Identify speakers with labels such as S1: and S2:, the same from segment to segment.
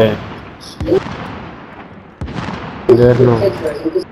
S1: है there
S2: no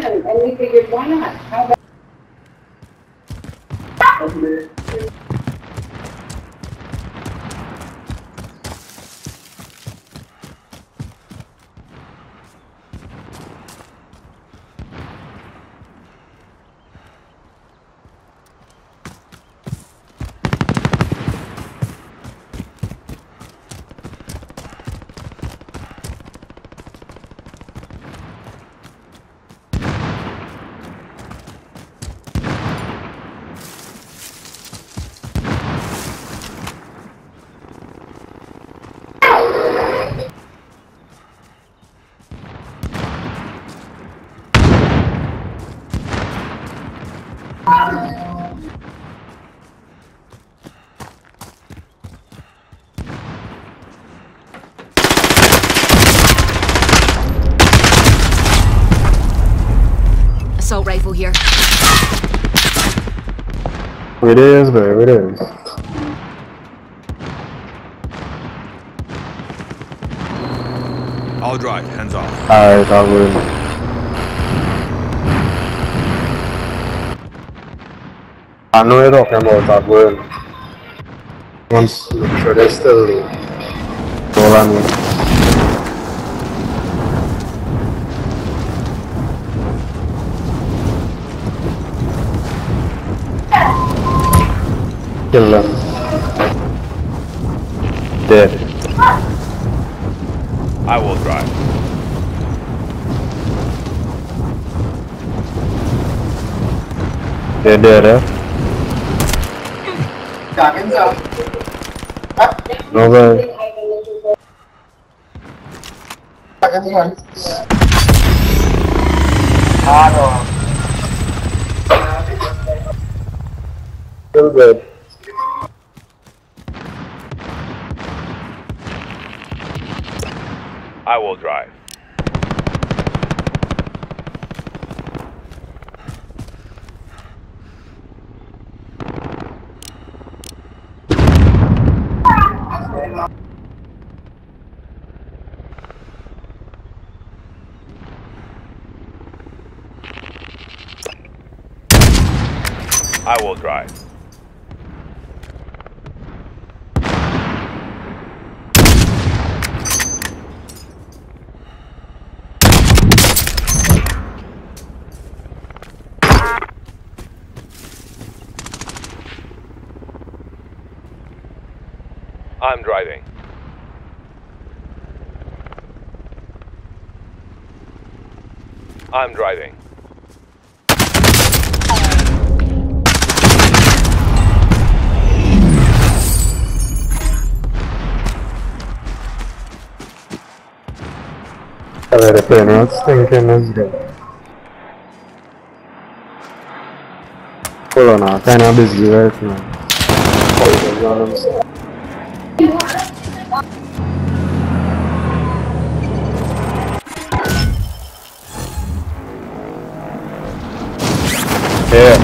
S2: trim, and we figured, why not? How about?
S3: Assault rifle here.
S1: It is, baby, it is.
S4: I'll drive, hands off.
S1: Alright, I will. I know you're talking about that word. Once, make sure they're still rolling. Kill them. Dead.
S4: I will drive.
S1: They're dead, eh? No way. Still good.
S4: I will drive. I will drive. I'm driving. I'm driving.
S1: A ver, esperen, no thinking is good. Hold on, I can't have this right now. Hold on, I'm Yeah.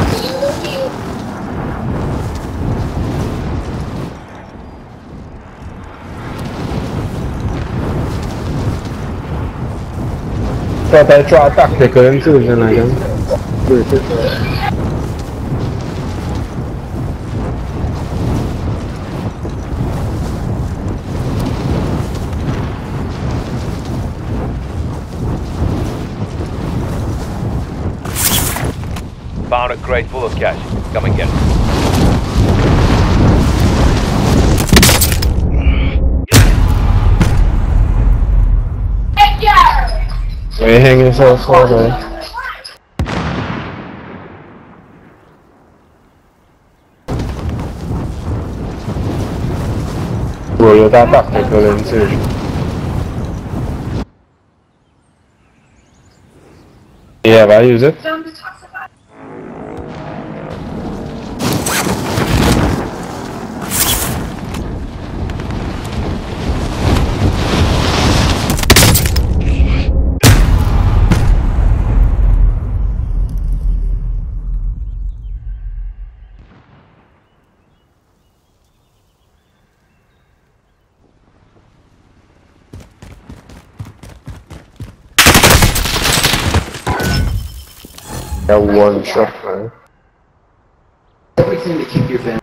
S1: Thought I try tactical insertion again. Wait, wait.
S4: Found a crate full of cash. Come and get it.
S1: Why you hanging so far away? Bro, you're that tactical insertion. Yeah, but I use it. Man.
S5: Everything to keep your family.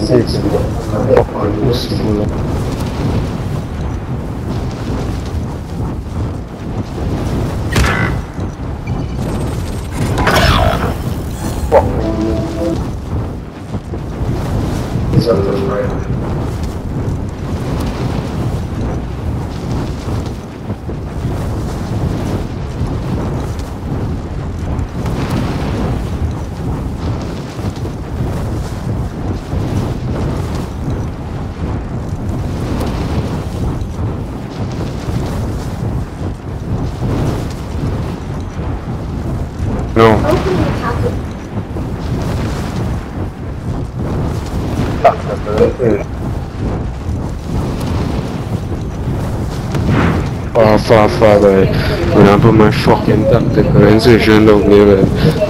S1: Six.
S5: He's up to right.
S1: No. Far, far, far away. When I put my fucking tactical insertion over there. I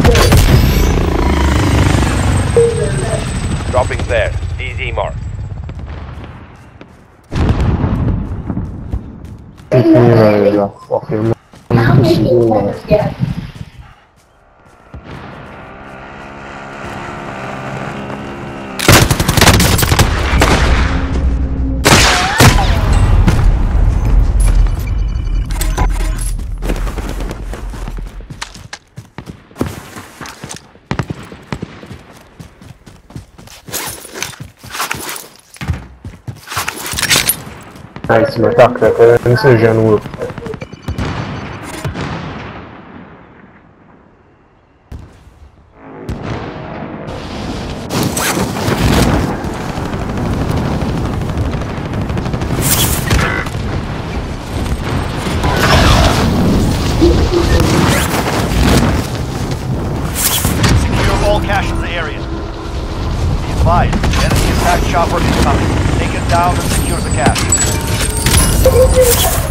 S4: Dropping there. DZ mark.
S1: Take me right, you fucking
S2: How
S1: Nice, tak,
S4: insertion enemy attack chopper incoming. Take it down and secure the cache.
S1: Подружимся.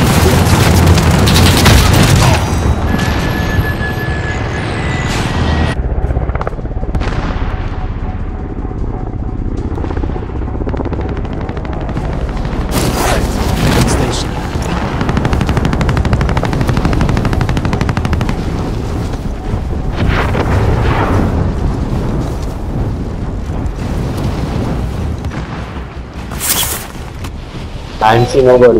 S1: I see nobody.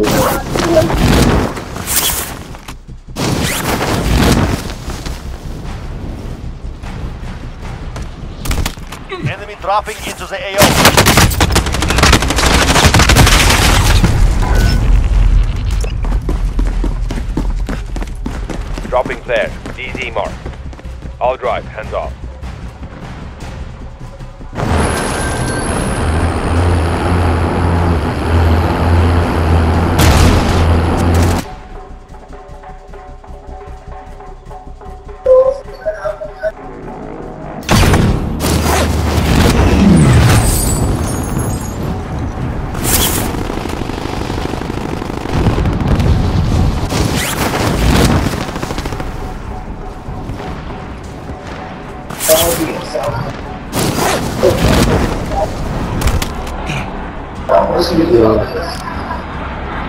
S4: Enemy dropping into the AO.
S6: Dropping there. DZ mark. I'll drive. Hands off.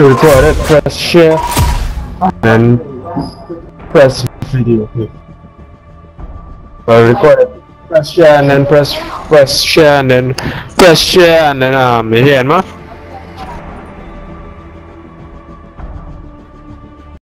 S1: to the toilet, press share, and press video. Well, record it. Press share and then press press share and then press share and then um yeah, man.